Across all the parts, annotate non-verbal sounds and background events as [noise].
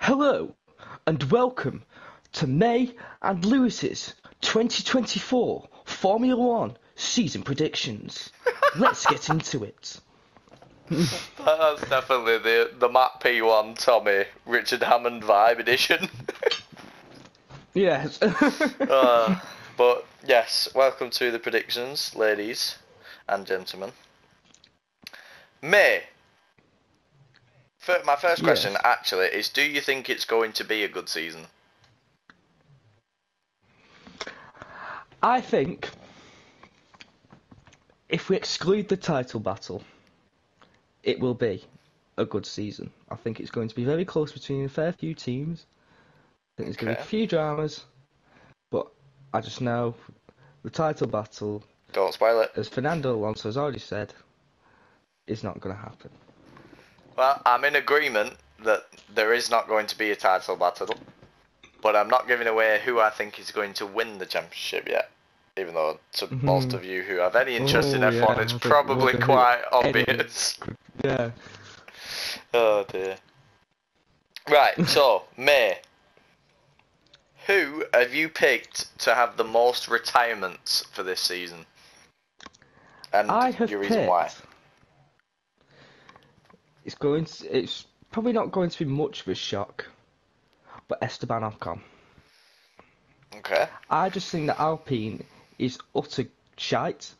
Hello, and welcome to May and Lewis's 2024 Formula One season predictions. [laughs] Let's get into it. That's definitely the the Matt P1 Tommy Richard Hammond vibe edition. [laughs] Yes. [laughs] uh, but yes, welcome to the predictions, ladies and gentlemen. May. My first question actually is: Do you think it's going to be a good season? I think if we exclude the title battle, it will be a good season. I think it's going to be very close between a fair few teams. I think there's going to be a few dramas, but I just know the title battle, Don't spoil it. as Fernando Alonso has already said, is not going to happen. Well, I'm in agreement that there is not going to be a title battle, but I'm not giving away who I think is going to win the championship yet. Even though to most of you who have any interest in Oh, F1, yeah, it's probably quite obvious. Yeah. Oh dear. Right, [laughs] so May, who have you picked to have the most retirements for this season? And I have your picked. reason why? It's going. To, it's probably not going to be much of a shock, but Esteban Ocon. Okay. I just think that Alpine is utter shite.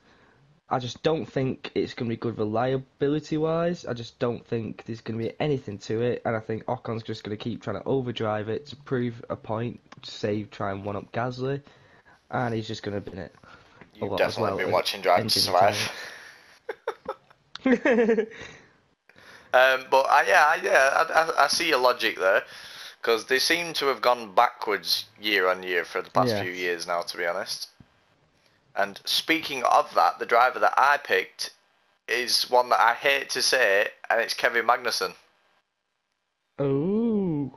I just don't think it's going to be good reliability wise. I just don't think there's going to be anything to it, and I think Ocon's just going to keep trying to overdrive it to prove a point, to save, try and one up Gasly, and he's just going to bin it. You've definitely well been watching Drive to Survive. [laughs] [laughs] Um, but I, yeah, I- yeah, I, I, I see your logic there, because they seem to have gone backwards year on year for the past Yeah. few years now, to be honest. And speaking of that, the driver that I picked is one that I hate to say, and it's Kevin Magnussen. Ooh.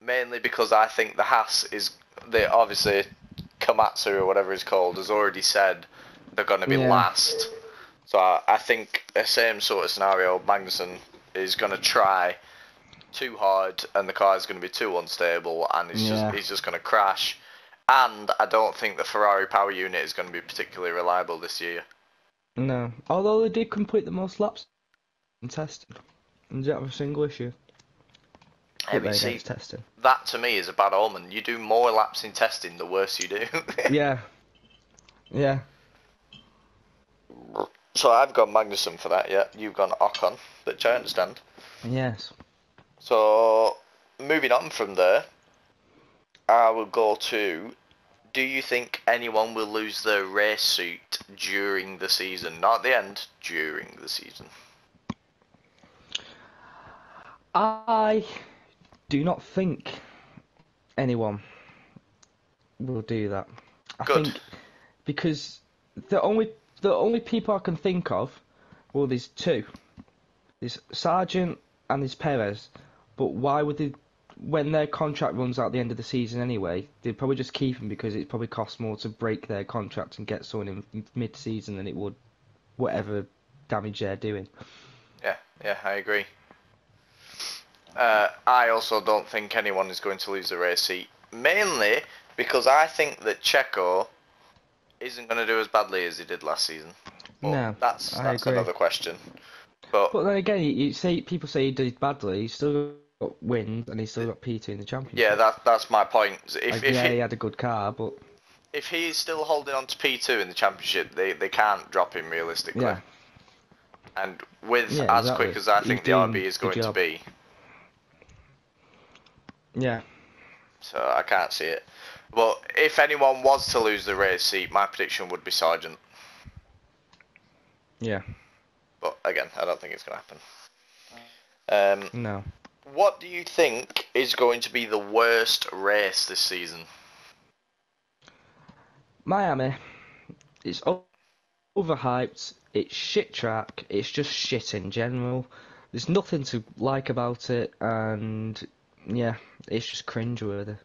Mainly because I think the Haas is, they obviously Komatsu or whatever it's called has already said they're going to be Yeah. last. So I, I think the same sort of scenario. Magnussen is going to try too hard, and the car is going to be too unstable, and he's Yeah. just he's just going to crash. And I don't think the Ferrari power unit is going to be particularly reliable this year. No. Although they did complete the most laps in testing. And didn't have a single issue. I mean, see, testing. that to me is a bad omen. You do more laps in testing, the worse you do. [laughs] Yeah. Yeah. So I've got Magnussen for that, yeah. You've gone Ocon, which I understand. Yes. So moving on from there, I will go to. Do you think anyone will lose their race suit during the season? Not the end, during the season. I do not think anyone will do that. I Good. think because the only the only people I can think of, well, there's two. There's Sargent and there's Perez. But why would they? When their contract runs out at the end of the season anyway, they'd probably just keep them because it probably costs more to break their contract and get someone in mid-season than it would whatever damage they're doing. Yeah, yeah, I agree. Uh, I also don't think anyone is going to lose the race seat, mainly because I think that Checo isn't going to do as badly as he did last season. But No, that's that's another question. But, But then again, you, say people say he did badly. He's still got wins and he's still got P2 in the championship. yeah, that that's my point. If Like, if yeah, he, he had a good car, but if he's still holding on to P2 in the championship, they, they can't drop him realistically. yeah, And with Yeah, as exactly. quick as I think the RB is going to be, yeah, so I can't see it. But if anyone was to lose the race seat, my prediction would be Sargent. yeah, But again, I don't think it's going to happen. Um, no. what do you think is going to be the worst race this season? Miami, it's overhyped. It's shit track. It's just shit in general. There's nothing to like about it, and yeah, it's just cringeworthy.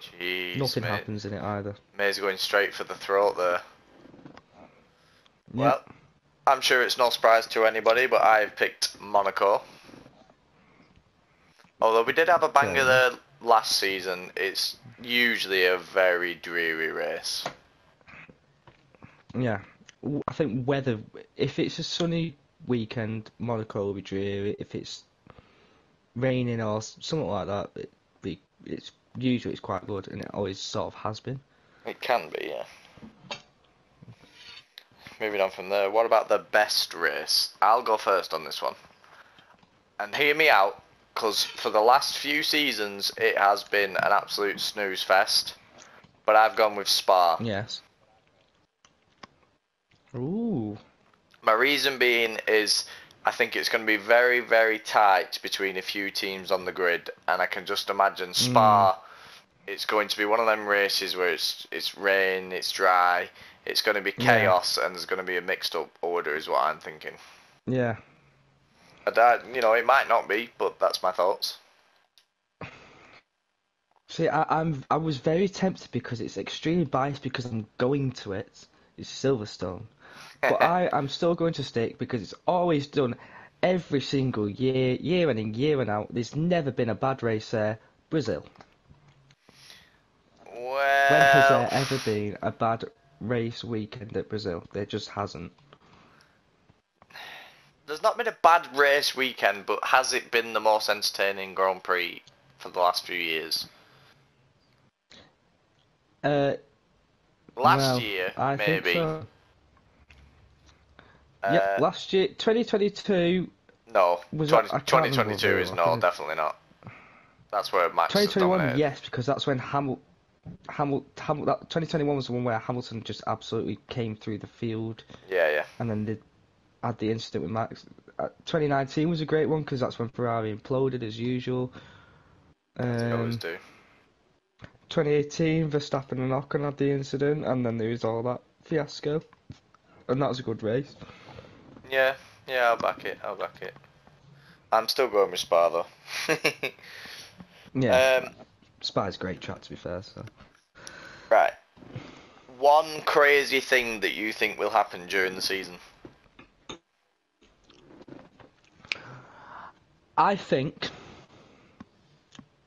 Jeez, Nothing mate. happens in it either. May's going straight for the throat there. Yeah. Well, I'm sure it's no surprise to anybody, but I've picked Monaco. Although we did have a banger Yeah. there last season, it's usually a very dreary race. Yeah, I think weather. If it's a sunny weekend, Monaco will be dreary. If it's raining or something like that, it it's usually it's quite good, and it always sort of has been. It can be, yeah. Moving on from there, what about the best race? I'll go first on this one. And hear me out, because for the last few seasons it has been an absolute snooze fest. But I've gone with Spa. Yes. Ooh. My reason being is I think it's going to be very, very tight between a few teams on the grid, and I can just imagine Spa. Hmm. It's going to be one of them races where it's it's rain, it's dry, it's going to be Yeah. chaos, and there's going to be a mixed up order, is what I'm thinking. Yeah. I you know, it might not be, but that's my thoughts. See, I, I'm I was very tempted because it's extremely biased because I'm going to it. It's Silverstone, but I [laughs] am still going to stick because it's always done every single year, year in and year and out. There's never been a bad race there. Brazil. When has there ever been a bad race weekend at Brazil? There just hasn't. there's not been a bad race weekend, but has it been the most entertaining Grand Prix for the last few years? Uh, Last well, year, I maybe. so. Uh, yep, last year, 2022. No, Was 20, that- can't 2022 what is no, definitely not. That's where Max has 2021, dominated. yes, because that's when Hamil, Hamil, Hamil, that 2021 was the one where Hamilton just absolutely came through the field, Yeah, yeah. and then they had the incident with Max. Uh, 2019 was a great one because that's when Ferrari imploded as usual. They always Um, do. 2018, Verstappen and Ocon had the incident, and then there was all that fiasco, and that was a good race. Yeah, yeah, I'll back it. I'll back it. I'm still going with Spa though. [laughs] Yeah, um, Spa's a great track to be fair. So right. One crazy thing that you think will happen during the season. I think,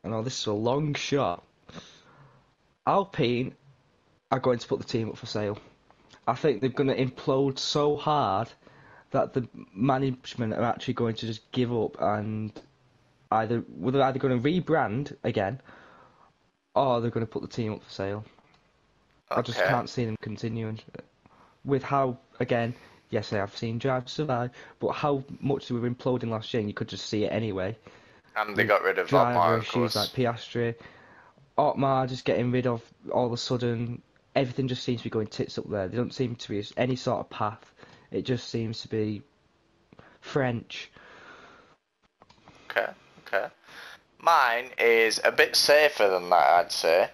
I know this is a long shot. Alpine are going to put the team up for sale. I think they're going to implode so hard that the management are actually going to just give up and either well, they're either going to rebrand again or they're going to put the team up for sale. I just can't see them continuing with how again. Yes, I have seen Drive to Survive, but how much they were imploding last year, and you could just see it anyway And they got rid of Otmar, of course. like Piastri, Otmar just getting rid of all of a sudden everything just seems to be going tits up there. There don't seem to be any sort of path. It just seems to be French. Okay, okay. Mine is a bit safer than that, I'd say.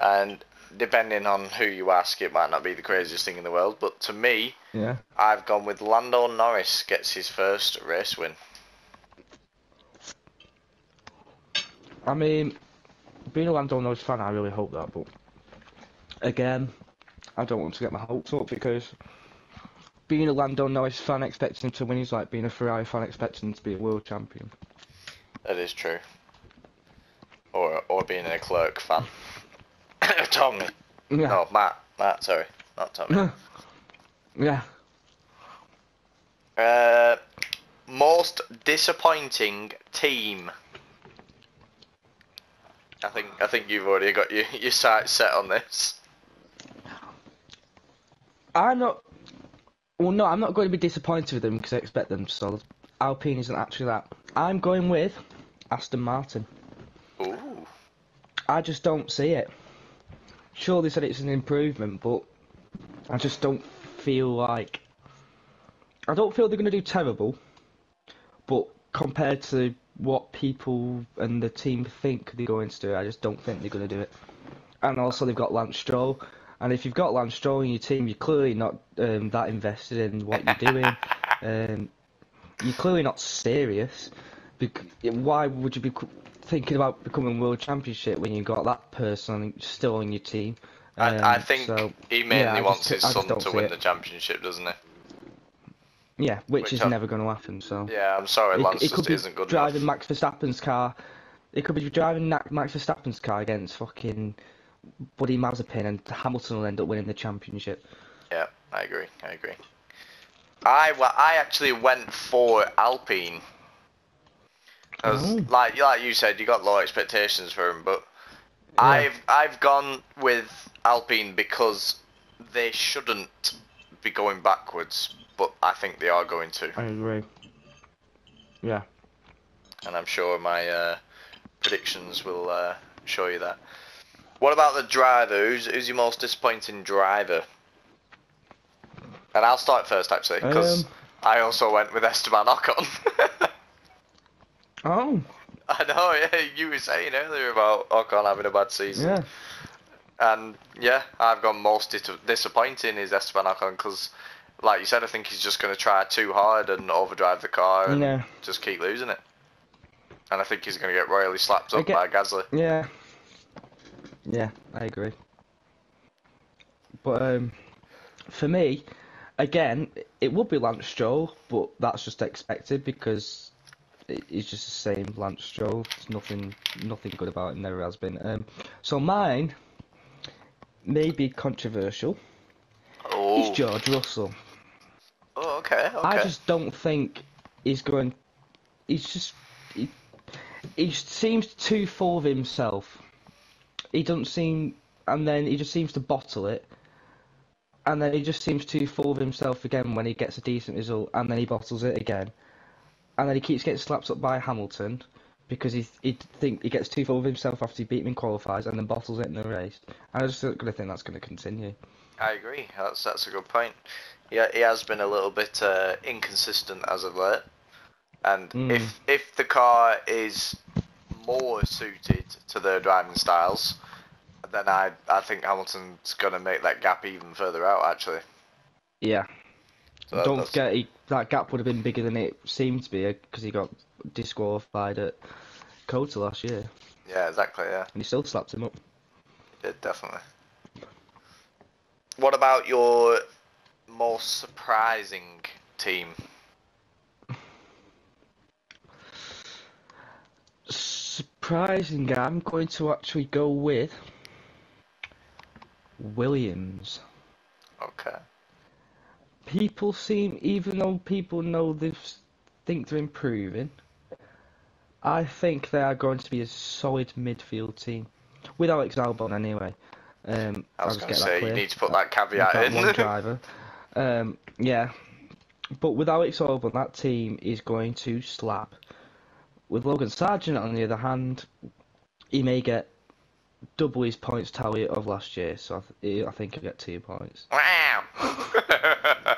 And depending on who you ask, it might not be the craziest thing in the world. But to me, Yeah. I've gone with Lando Norris gets his first race win. I mean, being a Lando Norris fan, I really hope that, but again, I don't want to get my hopes up because being a Lando Norris fan expecting him to win is like being a Ferrari fan expecting him to be a world champion. That is true. Being a clerk fan. [coughs] Tommy. Yeah. No, Matt. Matt, sorry. Not Tommy. yeah. uh, most disappointing team. I think I think you've already got your, your sights set on this. I'm not. Well, no, I'm not going to be disappointed with them because I expect them to solid. Alpine isn't actually that. I'm going with Aston Martin. I just don't see it. Sure, they said it's an improvement, but I just don't feel like. I don't feel they're going to do terrible, but compared to what people and the team think they're going to do, I just don't think they're going to do it. And also, they've got Lance Stroll, and if you've got Lance Stroll in your team, you're clearly not um, that invested in what you're doing. um, you're clearly not serious. Bec- why would you be thinking about becoming world championship when you've got that person still on your team? I, I Um, think so, he mainly yeah, I just wants his son to win it. the championship, doesn't he? yeah, which, which is I- never going to happen. So Yeah, I'm sorry, It- Lance it, just could be isn't good driving enough. Max Verstappen's car It could be driving Na- Max Verstappen's car against fucking Buddy Mazepin, and Hamilton will end up winning the championship. Yeah, I agree. I agree. I wa- I actually went for Alpine. 'Cause Oh. like like you said, you got low expectations for him, but Yeah. I've I've gone with Alpine because they shouldn't be going backwards, but I think they are going to, I agree. Yeah. and I'm sure my uh, predictions will uh, show you that. What about the driver? Who's, who's your most disappointing driver? And I'll start first actually, because Um, I also went with Esteban Ocon. [laughs] Oh, I know, yeah, you were saying earlier about Ocon having a bad season. yeah. And yeah, I've gone most dis- disappointing is Esteban Ocon because, like you said, I think he's just going to try too hard and overdrive the car and Yeah. just keep losing it. And I think he's going to get royally slapped up Okay. by Gasly. Yeah. Yeah, I agree. But um, for me, again, it would be Lance Stroll, but that's just expected because it- he's just the same Lance Stroll. There's nothing, nothing good about him. Never has been. Um, so mine may be controversial. Oh, It's George Russell. oh okay, okay. I just don't think he's going. He's just. He, he seems too full of himself. He doesn't seem. And then he just seems to bottle it. And then he just seems too full of himself again when he gets a decent result, and then he bottles it again. And then he keeps getting slapped up by Hamilton because he he think he gets too full of himself after he beat him in qualifiers and then bottles it in the race. And I just don't gonna think that's going to continue. I agree. That's that's a good point. Yeah, he has been a little bit uh, inconsistent as of late, and Mm. if if the car is more suited to their driving styles, then I I think Hamilton's gonna make that gap even further out. Actually, Yeah. So Don't forget, he, that gap would have been bigger than it seemed to be uh, because he got disqualified at COTA last year, Yeah, exactly. Yeah, and he still slapped him up. he did definitely. What about your most surprising team? Surprising, I'm going to actually go with Williams. Okay. People seem, even though people know they think they're improving, I think they are going to be a solid midfield team with Alex Albon anyway. Um, I was going to say you need to put that caveat in. one [laughs] driver. Um, yeah, but with Alex Albon, that team is going to slap. With Logan Sargent, on the other hand, he may get double his points tally of last year, so I, th- I think he'll get two points. Wow. [laughs]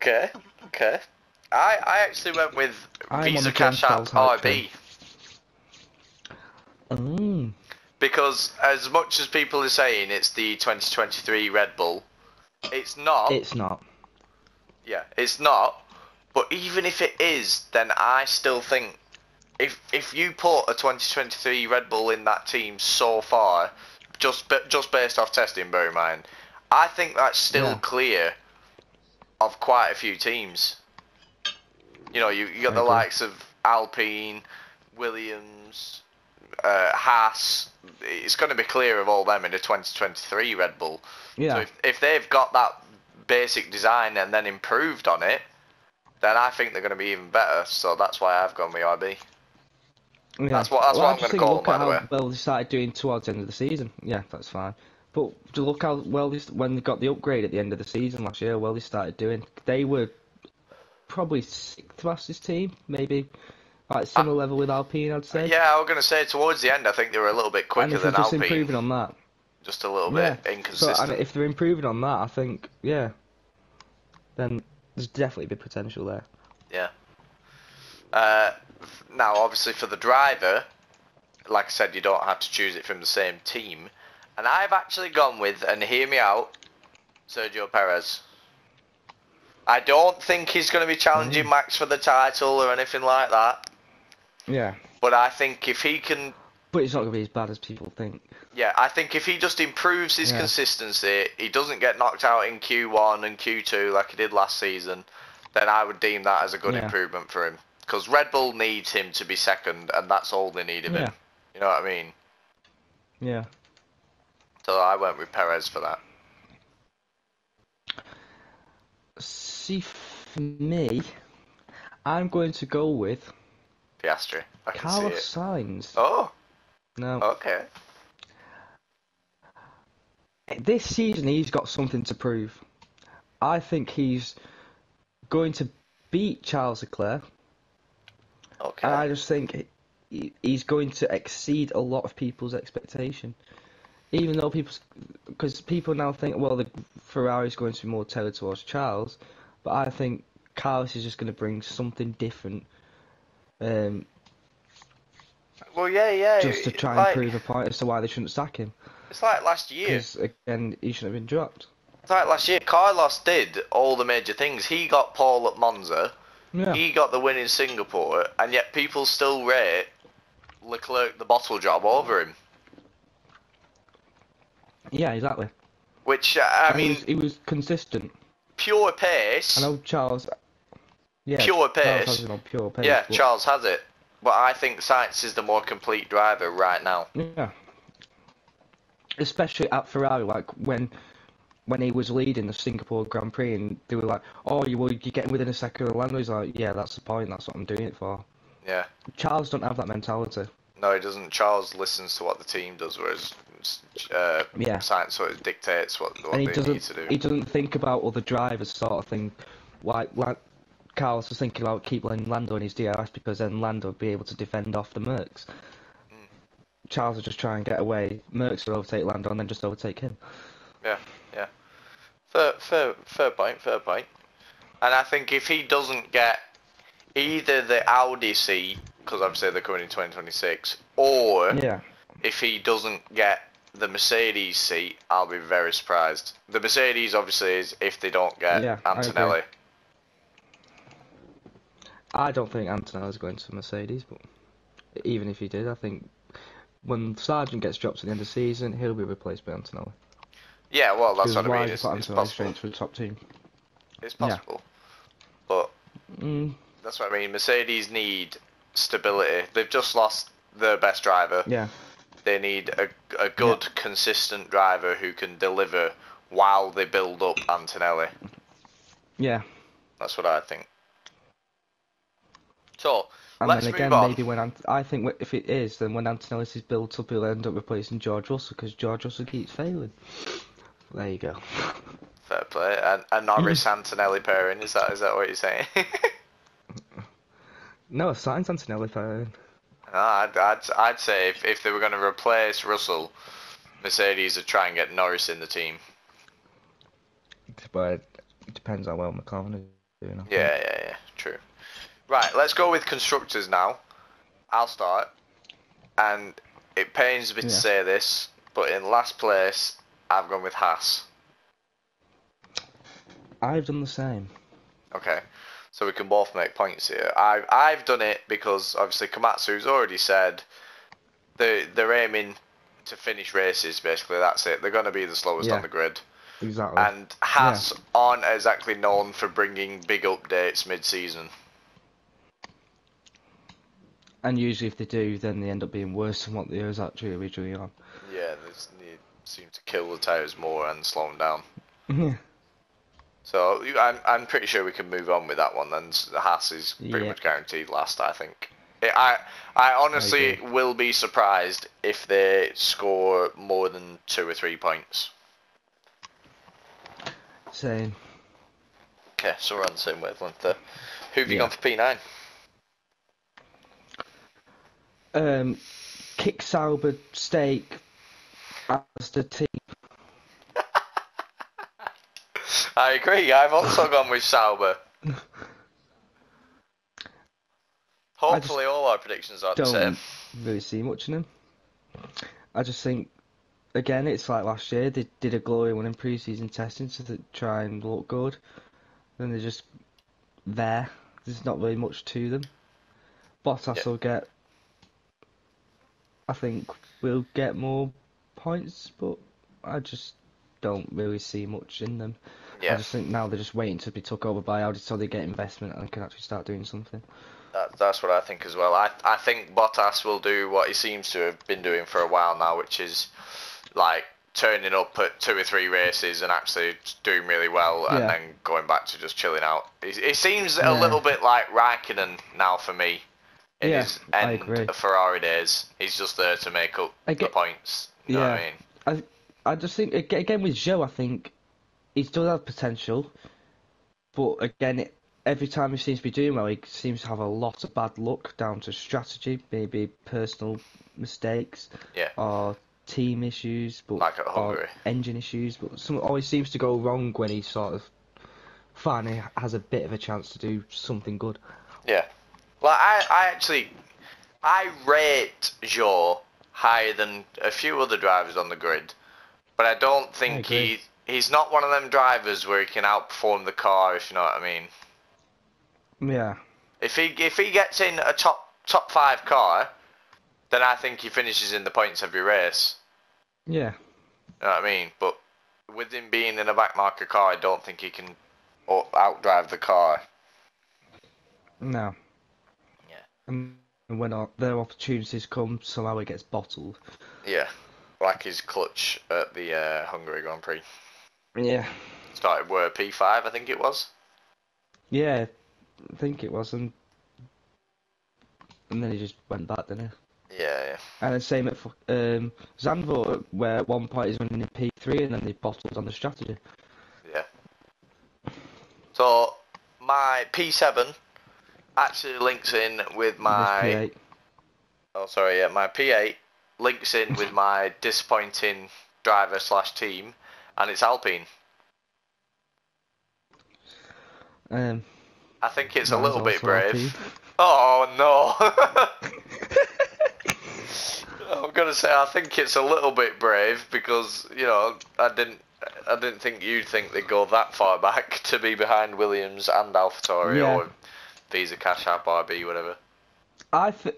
okay, okay. I I actually went with I'm Visa Cash App RB Mm. because as much as people are saying it's the 2023 Red Bull, it's not. It's not. Yeah, it's not. But even if it is, then I still think if if you put a 2023 Red Bull in that team so far, just just based off testing, bear in mind, I think that's still Yeah. clear of quite a few teams. You know, you you got the likes of Alpine, Williams, uh, Haas. It's going to be clear of all them in the 2023 Red Bull. Yeah. So if, if they've got that basic design and then improved on it, then I think they're going to be even better. So that's why I've gone with RB. Yeah. That's what- that's well, what I'm gonna call look them, by the way. well they started doing towards the end of the season. Yeah, that's fine. But to look how well they, when they got the upgrade at the end of the season last year, well they started doing. They were probably sixth fastest team, maybe like similar level with Alpine, I'd say. Yeah, I was going to say towards the end, I think they were a little bit quicker than just Alpine. improving on that, Just a little yeah. bit So inconsistent. and if they're improving on that, I think yeah, then there's definitely big potential there. Yeah. Uh, now, obviously, for the driver, like I said, you don't have to choose it from the same team. And I've actually gone with, and hear me out, Sergio Perez. I don't think he's going to be challenging mm. Max for the title or anything like that. Yeah, But I think if he can, but it's not gonna be as bad as people think. yeah, I think if he just improves his Yeah. consistency, he doesn't get knocked out in Q1 and Q2 like he did last season, then I would deem that as a good Yeah. improvement for him. because Red Bull needs him to be second, and that's all they need him in. Yeah. You know what I mean? Yeah. So I went with Perez for that. See, for me, I'm going to go with Piastri. I can Carlos see it. Sainz. Oh, No, okay. this season he's got something to prove. I think he's going to beat Charles Leclerc, Okay. and I just think he's going to exceed a lot of people's expectation. Even though people, because people now think, well, the Ferrari's going to be more tailored towards Charles, but I think Carlos is just going to bring something different, um, well, yeah, yeah. just to try like, and prove a point as to why they shouldn't sack him. It's like last year. Because again, he shouldn't have been dropped. It's like last year. Carlos did all the major things. He got pole at Monza. Yeah. He got the win in Singapore, and yet people still rate Leclerc the bottle job over him. Yeah, exactly. Which uh, I And he mean, was, he was consistent. pure pace. I know Charles. Yeah, Pure Charles pace. has it on pure pace. yeah, but- Charles has it, but I think Sainz is the more complete driver right now. Yeah. Especially at Ferrari, like when when he was leading the Singapore Grand Prix, and they were like, "Oh, you will you're getting within a second of Lando." He's like, "Yeah, that's the point. That's what I'm doing it for." Yeah. Charles don't have that mentality. No, he doesn't. Charles listens to what the team does, whereas uh, Yeah. Sainz sort of dictates what, what and he they doesn't need to do. he doesn't think about other drivers, sort of thing. Like like Carlos was thinking about keep letting Lando in his DRS because then Lando would be able to defend off the Mercs. Hmm. Charles would just try and get away. Mercs would overtake Lando and then just overtake him. Yeah, yeah. Fair, fair, fair point. Fair point. And I think if he doesn't get either the Audi seat, because obviously they're coming in 2026, or Yeah. if he doesn't get the Mercedes seat, I'll be very surprised. The Mercedes obviously is if they don't get Yeah, Antonelli. I don't think Antonelli's going to Mercedes, but even if he did, I think when Sargent gets dropped at the end of the season, he'll be replaced by Antonelli. Yeah, well, that's what I mean. It's, it's possible. to the top team? It's Yeah. possible. But Mm, that's what I mean. Mercedes need stability. They've just lost their best driver. yeah, They need a, a good, consistent driver who can deliver while they build up Antonelli. yeah. That's what I think. So, And let's then move again, on. maybe when Ant- I think if it is, then when Antonelli's is built up, he'll end up replacing George Russell because George Russell keeps failing. There you go. Fair play. And a Norris [laughs] Antonelli pairing, is that is that what you're saying? [laughs] No, Sainz Antonelli failing. I'd, I'd, I'd say if, if they were going to replace Russell, Mercedes would try and get Norris in the team. But it depends how well McLaren is doing. Yeah, yeah, yeah, true. Right, let's go with constructors now. I'll start. And it pains me to say this, but in last place, I've gone with Haas. I've done the same. Okay, so we can both make points here. I've, I've done it because obviously Komatsu's already said they, they're aiming to finish races, basically, that's it. They're going to be the slowest Yeah. on the grid. Exactly. And Haas aren't exactly known for bringing big updates mid-season. And usually, if they do, then they end up being worse than what they was actually originally on. Yeah, they seem to kill the tires more and slow them down. [laughs] Yeah. So I'm I'm pretty sure we can move on with that one. Then the Haas is pretty Yeah. much guaranteed last. I think. I I, I honestly will be surprised if they score more than two or three points. Same. Okay, so we're on the same wavelength there. Who've you Yeah. gone for P9? Um, Kick Sauber Stake as the team. I agree. I've also gone with Sauber. Hopefully, all our predictions are the Don't same. really see much in him. I just think, again, it's like last year. They did a glory one in pre-season testing to try and look good. Then they're just there. There's not really much to them. Bottas Yeah. will get. I think we'll get more points, but I just don't really see much in them. I just think now they're just waiting to be took over by Audi so they get investment and can actually start doing something. That, that's what I think as well. I I think Bottas will do what he seems to have been doing for a while now, which is like turning up at two or three races and actually doing really well, and Yeah. then going back to just chilling out. It, it seems a little bit like Raikkonen now for me. In Yeah, his I end agree. of Ferrari days, he's just there to make up I the points. You know what I Yeah. mean? I I just think again with Zhou, I think he still has potential, but again, it, every time he seems to be doing well, he seems to have a lot of bad luck down to strategy, maybe personal mistakes, Yeah. or team issues, but Like or engine issues. But something always seems to go wrong when he sort of finally has a bit of a chance to do something good. Yeah. Well, I, I actually, I rate Zhou higher than a few other drivers on the grid, but I don't think agree. he he's not one of them drivers where he can outperform the car, if you know what I mean. Yeah, If he if he gets in a top top five car, then I think he finishes in the points every race. yeah, You know what I mean? But with him being in a backmarker car, I don't think he can outdrive the car. no. Yeah. And when their opportunities come, somehow it gets bottled. Yeah. Like his clutch at the uh, Hungary Grand Prix. Yeah. Started where P5, I think it was. Yeah, I think it was, and and then he just went back, didn't he? Yeah, yeah. And the same at um, Zandvoort, where at one point he's running in P3, and then they bottled on the strategy. Yeah. So my P7 actually links in with my P8. oh sorry yeah my P8 links in with my disappointing driver slash team, and it's Alpine. Um, I think it's a little bit brave. Alpine. [laughs] Oh no. [laughs] [laughs] I'm gonna say I think it's a little bit brave because you know I didn't I didn't think you'd think they'd go that far back to be behind Williams and AlphaTauri Yeah. or Visa Cash App RB whatever. I th-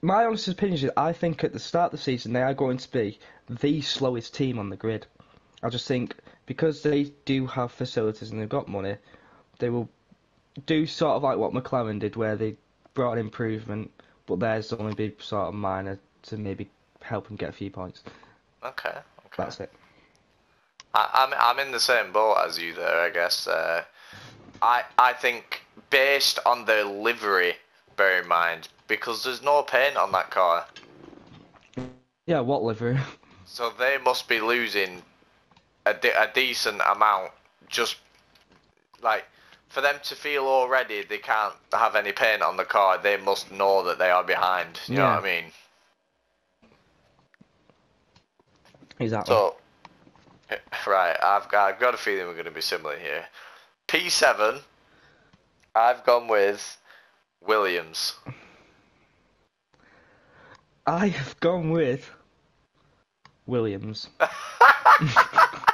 my honest opinion is I think at the start of the season they are going to be the slowest team on the grid. I just think because they do have facilities and they've got money, they will do sort of like what McLaren did, where they brought an improvement, but theirs only be sort of minor to maybe help them get a few points. Okay. Okay. That's it. I, I'm I'm in the same boat as you there, I guess. Uh, I I think based on the livery, bear in mind, because there's no paint on that car, Yeah, what livery? [laughs] so they must be losing a, de- a decent amount. Just like for them to feel already they can't have any paint on the car, they must know that they are behind. You know what I mean? exactly. So, [laughs] right, I've got, I've got a feeling we're going to be similar here. P7, I've gone with Williams. I have gone with Williams. [laughs] [laughs]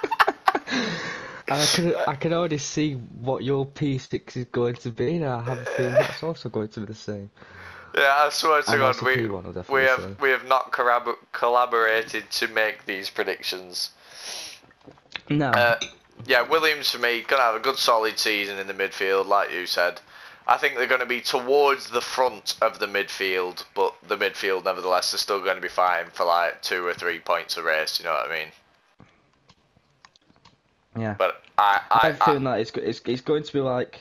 And I can I can already see what your P6 is going to be, and I have a feeling that's also going to be the same. Yeah, I swear to And God, we, P1 will definitely we have say. we have not corrab- collaborated to make these predictions. No, Uh, yeah, Williams for me gonna have a good solid season in the midfield, like you said. I think they're going to be towards the front of the midfield, but the midfield, nevertheless, they're still going to be fighting for like two or three points a race. You know what I mean? Yeah. But I, I I, have a feeling that it's, it's it's going to be like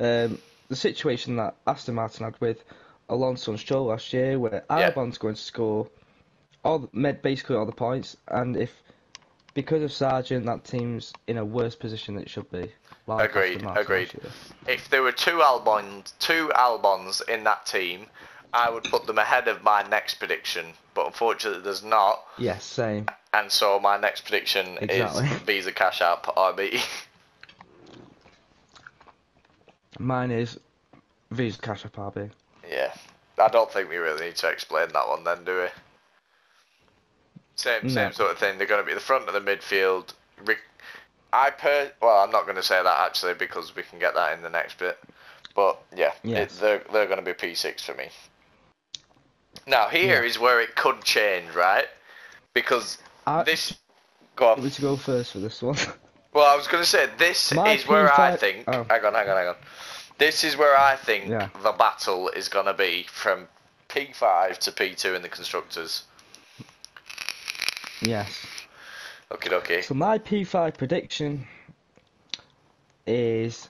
um, the situation that Aston Martin had with Alonso and Stroll last year, where Yeah. Albon's going to score all the, med- basically all the points, and if because of Sargent, that team's in a worse position than it should be. Like Agreed, Martin agreed. if there were two Albons, two Albons in that team, I would put them ahead of my next prediction. But unfortunately, there's not, Yes, same. And so my next prediction Exactly. is [laughs] Visa Cash App RB. Mine is Visa Cash App RB. yeah, I don't think we really need to explain that one then, do we? Same, same No. sort of thing. They're going to be the front of the midfield. I per well, I'm not going to say that actually because we can get that in the next bit. But yeah, it, they're they're going to be P6 for me. Now here is Yeah. where it could change, right? Because I, this. Go on. to go first for this one. [laughs] Well, I was going to say this My is where I P5 think. oh. Hang on, hang on, hang on. This is where I think Yeah. the battle is going to be from P5 to P2 in the constructors. Yes. Okay, okay. So my P5 prediction is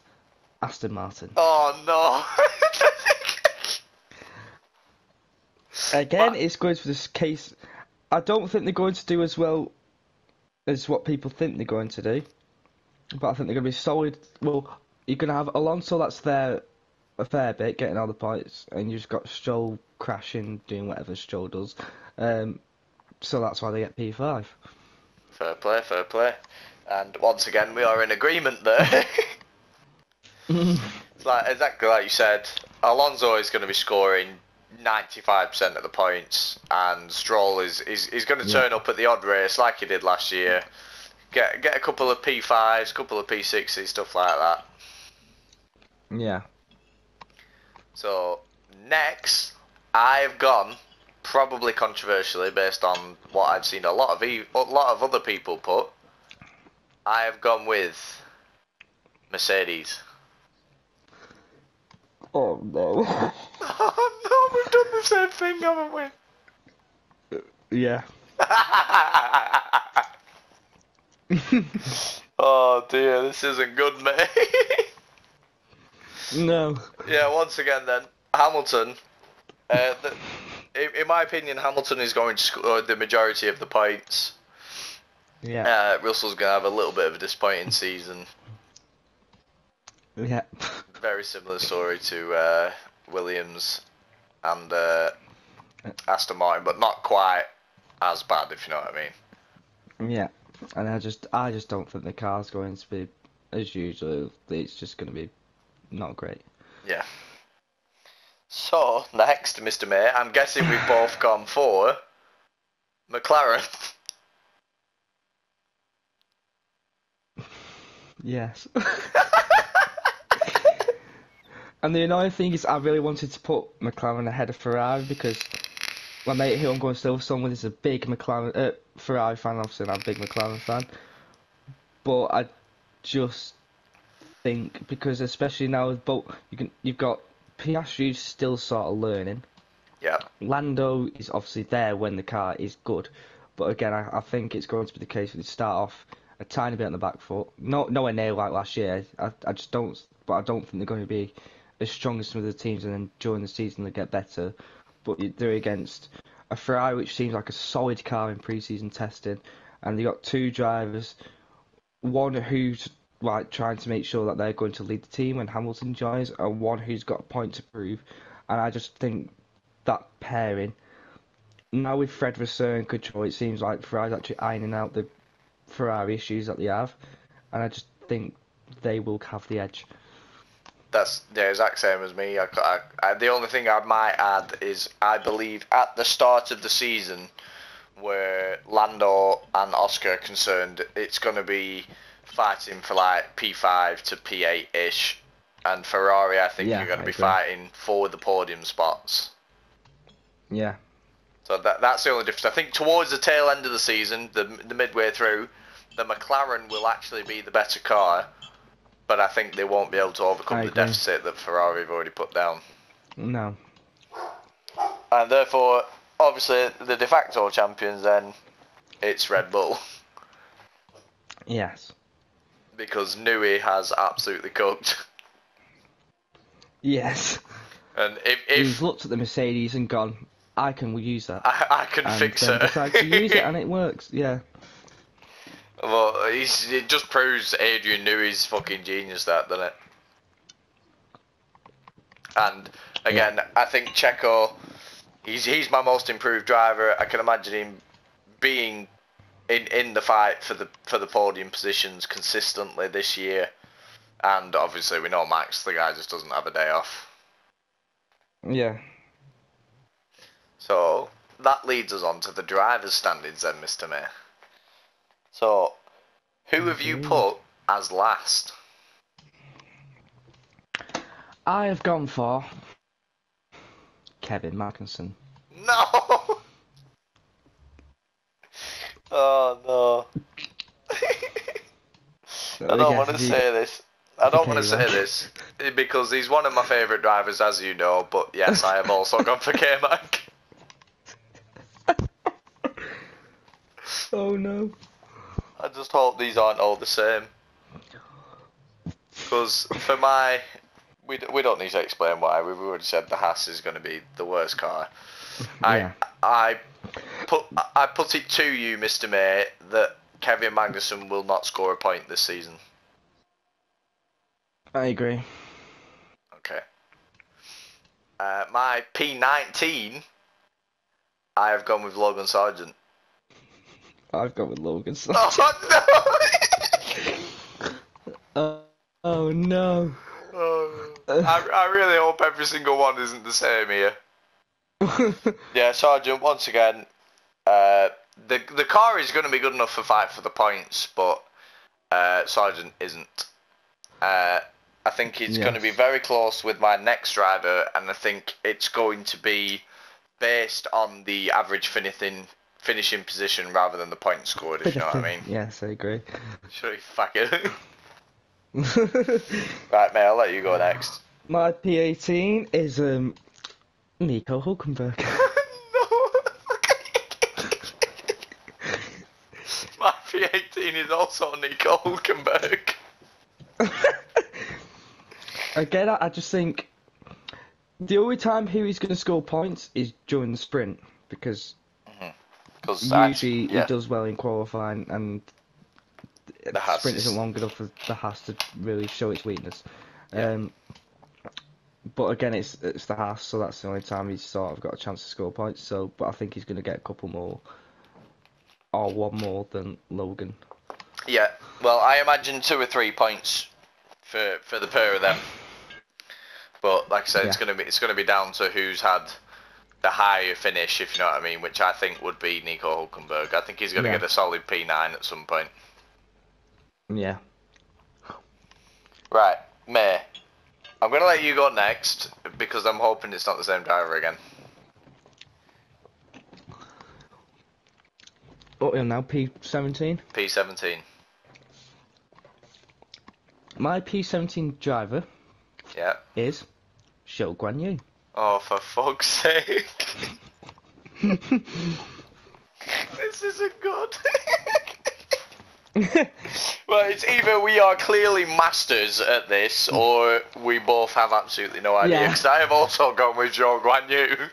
Aston Martin. Oh no! [laughs] Again, But- it's going to this case. I don't think they're going to do as well as what people think they're going to do, but I think they're going to be solid. Well, you're going to have Alonso that's there a fair bit, getting all the points, and you've got Stroll crashing, doing whatever Stroll does. Um, so that's why they get P5. fair play, fair play. And once again, we are in agreement there. [laughs] [laughs] it's like exactly like you said. Alonso is going to be scoring 95% of the points, and Stroll is is, is going to Yeah. turn up at the odd race like he did last year. Get get a couple of P5s, couple of P6s, stuff like that. yeah. So next, I've gone probably controversially based on what I've seen a lot of e- a lot of other people put. I have gone with Mercedes. Oh no. [laughs] No, we've done same thing, haven't we? yeah. [laughs] oh dear, this isn't good, mate. no. yeah, once again then, Hamilton. Uh, the, in, in my opinion, Hamilton is going to score the majority of the points. Yeah. Uh, Russell's going to have a little bit of a disappointing season. Yeah. Very similar story to uh, Williams and uh, Aston Martin, but not quite as bad, if you know what I mean. Yeah, and I just I just don't think the car's going to be as usual. It's just going to be not great. Yeah. So, next, Mr. May, I'm guessing we've both gone for McLaren. [laughs] Yes. [laughs] and the annoying thing is, I really wanted to put McLaren ahead of Ferrari because my mate who I'm going to Silverstone with is a big McLaren uh, Ferrari fan. Obviously, I'm a big McLaren fan, but I just think because especially now with both you can you've got Piastri's still sort of learning. yeah. Lando is obviously there when the car is good, but again, I, I think it's going to be the case where they start off a tiny bit on the back foot, not nowhere near like last year. I, I just don't, but I don't think they're going to be as strong as some of the teams, and then during the season they get better. But they're against a Ferrari which seems like a solid car in pre-season testing, and they got two drivers, one who's like trying to make sure that they're going to lead the team when Hamilton joins, and one who's got a point to prove. And I just think that pairing. Now with Fred Vasseur in control, it seems like Ferrari's actually ironing out the Ferrari issues that they have, and I just think they will have the edge. That's the exact same as me. I, I, I, the only thing I might add is I believe at the start of the season, where Lando and Oscar are concerned, it's going to be fighting for like P5 to P8 ish, and Ferrari I think Yeah, are going to be fighting for the podium spots. Yeah, So that that's the only difference. I think towards the tail end of the season, the the midway through, the McLaren will actually be the better car, but I think they won't be able to overcome I the agree. deficit that Ferrari have already put down. no, And therefore, obviously, the de facto champions then, it's Red Bull yes, because Newey has absolutely cooked. yes. And if He's if looked at the Mercedes and gone, I can use that, I, I can and fix it, to use it, and it [laughs] works. Yeah, well, he's, it just proves Adrian Newey's fucking genius, that doesn't it? And again, I think Checo, he's he's my most improved driver. I can imagine him being in in the fight for the for the podium positions consistently this year. And obviously, we know Max, the guy just doesn't have a day off. yeah. So that leads us on to the drivers' standings then, Mr. May. So, who have you put as last? I have gone for Kevin Magnussen. No! [laughs] oh no. I don't want to say this. I don't want to say this. because he's one of my favourite drivers, as you know. But yes, I have also gone for K Mag. Oh no. I just hope these aren't all the same. Because for my, we, we don't need to explain why. We've already said the Haas is going to be the worst car. Yeah. I I put I put it to you, Mr. May, that Kevin Magnussen will not score a point this season. I agree. Okay. Uh, my P19, I have gone with Logan Sargeant. I've gone with Logan. So. Oh no! Uh, [laughs] oh no. Oh, I, I really hope every single one isn't the same here. [laughs] Yeah, Sargeant. Once again, uh, the the car is going to be good enough for fight for the points, but uh, Sargeant isn't. Uh, I think it's going to be very close with my next driver, and I think it's going to be based on the average finishing finishing position rather than the points scored. If you know what I [laughs] mean. Yes, I agree. Sure, fuck it. [laughs] right, mate. I'll let you go next. My P18 is um Nico Hulkenberg. no! [laughs] My P18 is also Nico Hulkenberg. Again, I, I just think the only time he is going to score points is during the sprint because Because usually yeah, he does well in qualifying and the sprint is- isn't long enough for the Haas to really show its weakness. Yeah. Um, but again, it's it's the Haas, so that's the only time he's sort of got a chance to score points. So, but I think he's going to get a couple more, or one more than Logan. yeah. Well, I imagine two or three points for for the pair of them. But like I said, it's gonna be it's gonna be down to who's had the higher finish, if you know what I mean. Which I think would be Nico Hulkenberg. I think he's gonna Yeah. get a solid P9 at some point. Yeah. Right, May. I'm gonna let you go next because I'm hoping it's not the same driver again. What we on now? P17. P17. My P17 driver Yeah. is Zhou Guanyu. Oh, for fuck's sake. [laughs] this isn't good. [laughs] well, it's either we are clearly masters at this, or we both have absolutely no idea. Yeah. I have also gone with Zhou Guanyu.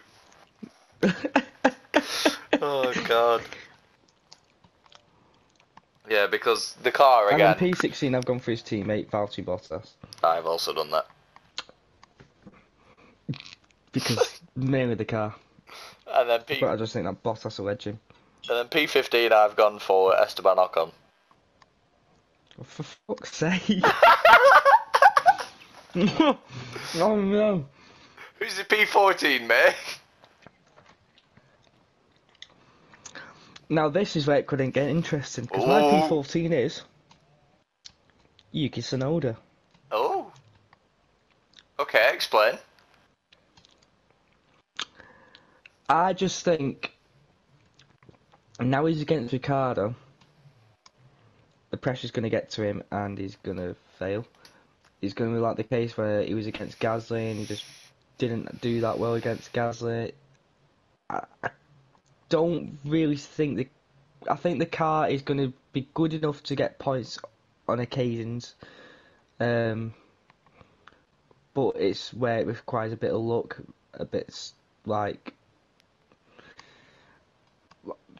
[laughs] oh, God. Yeah, because the car And again. P16, I've gone for his teammate Valtteri Bottas I've also done that. Because [laughs] mainly the car. And then P But I just think that Bottas will edge him. and then P15 I've gone for Esteban Ocon. Oh, for fuck's sake! [laughs] [laughs] oh no! Who's the P14, mate? Now this is where it couldn't get interesting because my Oh. P14 is Yuki Tsunoda. Oh. Okay, explain. I just think now he's against Ricciardo, the pressure's going to get to him and he's going to fail. He's going to be like the case where he was against Gasly and he just didn't do that well against Gasly. I, I don't really think the. I think the car is going to be good enough to get points on occasions, um, but it's where it requires a bit of luck, a bit like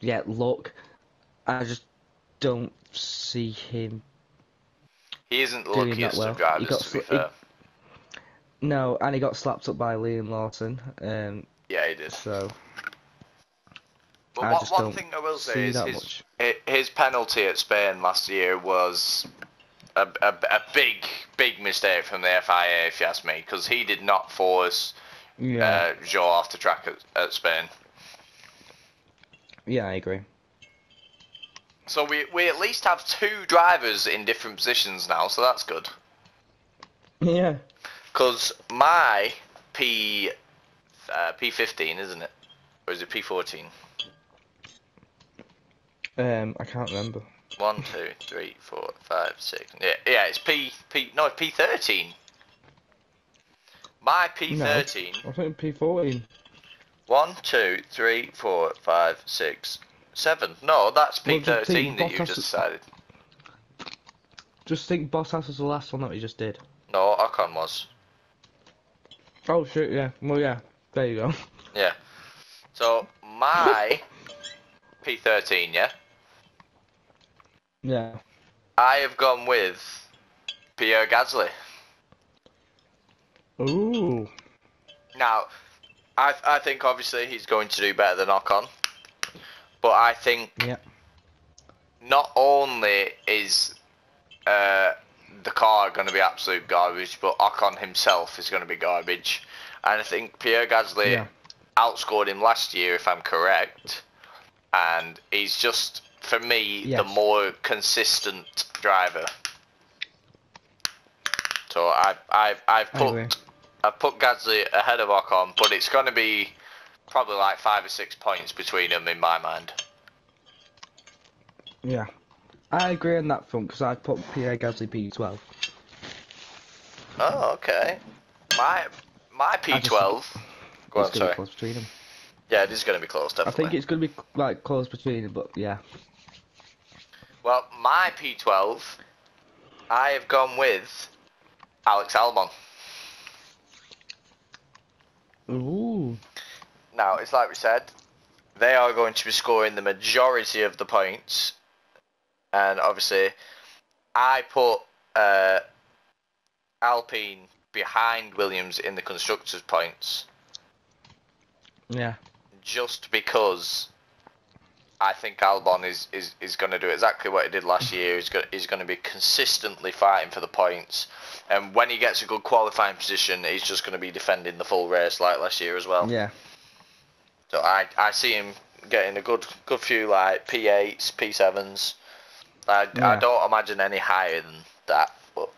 yeah, luck. I just don't see him. He isn't the luckiest well. of drivers, got to be sl- he- No, and he got slapped up by Liam Lawson. Um, Yeah, he did. so But I one, one thing I will say is his, much. his penalty at Spain last year was a, a, a big, big mistake from the FIA, if you ask me, because he did not force yeah, uh, Zhou off the track at, at Spain. Yeah, I agree. So we, we at least have two drivers in different positions now, so that's good. Yeah, Because my P uh, P15, isn't it? Or is it P14? um, I can't remember. One, two, three, four, five, six. Yeah, yeah, it's P P. No, it's P13. My P13. No, I think P14. One, two, three, four, five, six, seven. No, that's P13 thing, that you just decided. Just think Bottas was the last one that we just did. No, Ocon was. Oh shit, yeah. Well, yeah. There you go. [laughs] Yeah. So my P13, yeah. Yeah. I have gone with Pierre Gasly. Ooh. Now, I I think obviously he's going to do better than Ocon, but I think Yeah. not only is uh, the car going to be absolute garbage, but Ocon himself is going to be garbage. And I think Pierre Gasly Yeah. outscored him last year, if I'm correct. And he's just, for me, the more consistent driver. So I, I, I've put, I've put Gasly ahead of Ocon, but it's going to be probably like five or six points between them in my mind. Yeah. I agree on that front because I put Pierre Gasly P12. Oh, okay. My my P12. Go on, sorry. close between them. Yeah, it is going to be close, I think it's gonna be like close between them, but yeah. Well, my P12, I have gone with Alex Albon. Ooh. Now, it's like we said, they are going to be scoring the majority of the points, and obviously, I put uh, Alpine behind Williams in the constructors' points Yeah. just because I think Albon is, is, is going to do exactly what he did last year. He's going he's going to be consistently fighting for the points, and when he gets a good qualifying position, he's just going to be defending the full race like last year as well. Yeah. So I, I see him getting a good good few like P8s, P7s. I, I don't imagine any higher than that, but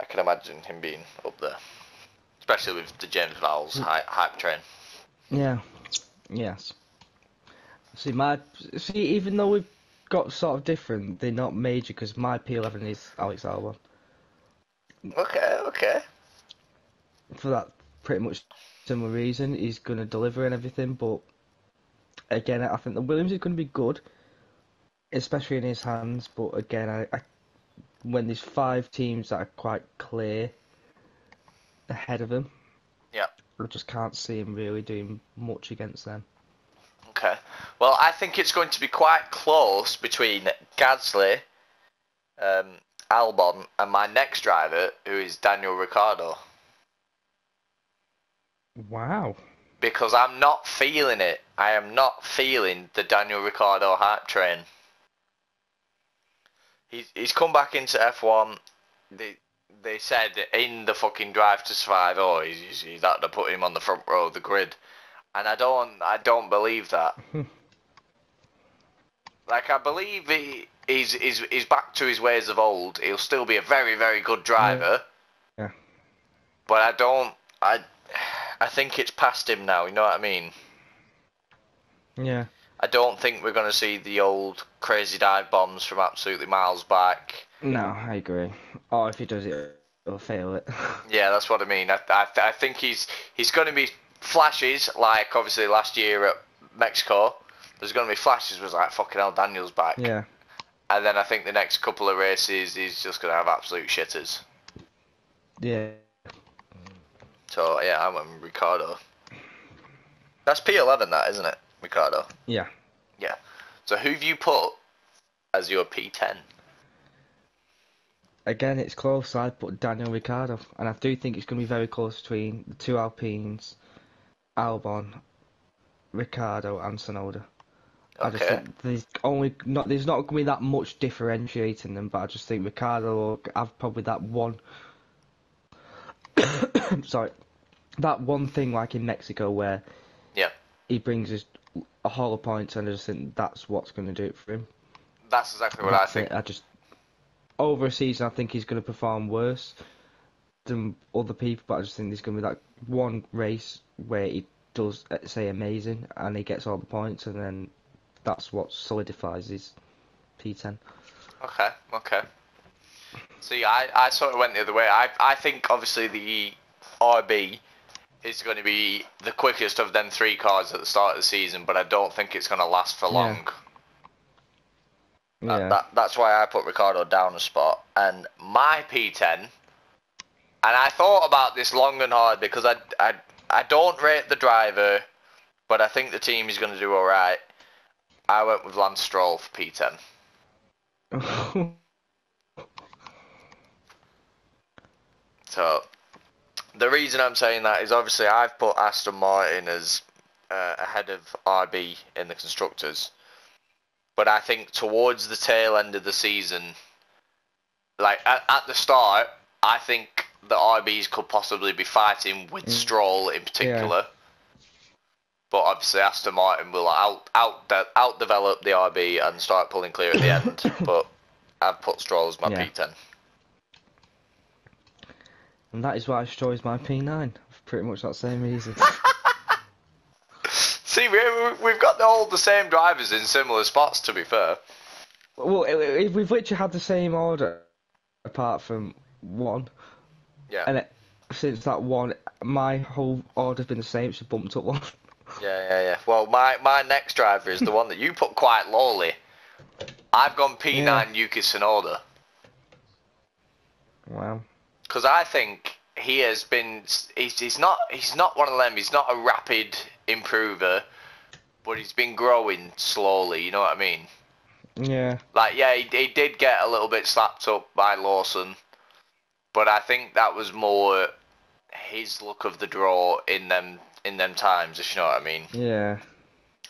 I can imagine him being up there, especially with the James Vowles mm. hype, hype train. Yeah. Yes. See my see even though we've got sort of different, they're not major because my P11 is Alex Albon Okay, okay. for that pretty much similar reason. He's gonna deliver and everything, but again, I think the Williams is gonna be good, especially in his hands. But again, I, I when there's five teams that are quite clear ahead of him, Yeah. I just can't see him really doing much against them. Okay. Well, I think it's going to be quite close between Gasly, um, Albon, and my next driver, who is Daniel Ricciardo. Wow. Because I'm not feeling it. I am not feeling the Daniel Ricciardo hype train. He's he's come back into F1. They they said in the fucking Drive to Survive, oh, he's he's, had to put him on the front row of the grid, and I don't I don't believe that. [laughs] like I believe he he's, he's he's back to his ways of old. He'll still be a very very good driver. Yeah. But I don't I I think it's past him now. You know what I mean? Yeah. I don't think we're going to see the old crazy dive bombs from absolutely miles back. No, I agree. Or if he does it, he'll fail it. [laughs] Yeah, that's what I mean. I, I, I think he's he's going to be flashes like obviously last year at Mexico. There's going to be flashes was like fucking hell Daniel's back. yeah. And then I think the next couple of races he's just going to have absolute shitters. Yeah. So yeah, I'm with Ricciardo. That's P11 that, isn't it? Ricciardo. Yeah. Yeah. So who've you put as your P10? Again, it's close. I put Daniel Ricciardo, and I do think it's going to be very close between the two Alpines, Albon, Ricciardo, and Tsunoda. I just Okay. think there's only not there's not going to be that much differentiating them, but I just think Ricciardo will have probably that one. [coughs] sorry, that one thing like in Mexico where Yeah. he brings his a whole of points, and I just think that's what's going to do it for him. That's exactly what I think. it. I just over a season, I think he's going to perform worse than other people, but I just think there's going to be that one race where he does uh, say amazing and he gets all the points, and then that's what solidifies his P10. Okay, okay. See, I, I sort of went the other way. I I think obviously the RB is going to be the quickest of them three cars at the start of the season, but I don't think it's going to last for long. Yeah. Uh, that, that's why I put Ricciardo down a spot. And my P10, and I thought about this long and hard because I, I, I don't rate the driver, but I think the team is going to do all right. I went with Lance Stroll for P10. [laughs] So the reason I'm saying that is obviously I've put Aston Martin as uh, ahead of RB in the constructors, but I think towards the tail end of the season, like at, at the start, I think the RBs could possibly be fighting with Mm. Stroll in particular. But obviously Aston Martin will out out out develop the RB and start pulling clear at the end. [coughs] but I've put Stroll as my Yeah. P10. and that is why Stroll is my P9. For pretty much that same reason. [laughs] See, we, we- we've got all the same drivers in similar spots, to be fair. well, we've literally had the same order, apart from one. Yeah, And it, since that one, my whole order's been the same. It's bumped up one. yeah, yeah, yeah. Well, my, my next driver is the one that you put quite lowly. I've gone P9 Yeah. Yuki Tsunoda. Wow. Because I think he has been... He's, he's, not, he's not one of them. He's not a rapid improver. But he's been growing slowly, you know what I mean? Yeah. Like, yeah, he, he did get a little bit slapped up by Lawson, but I think that was more his look of the draw in them in them times, if you know what I mean. Yeah.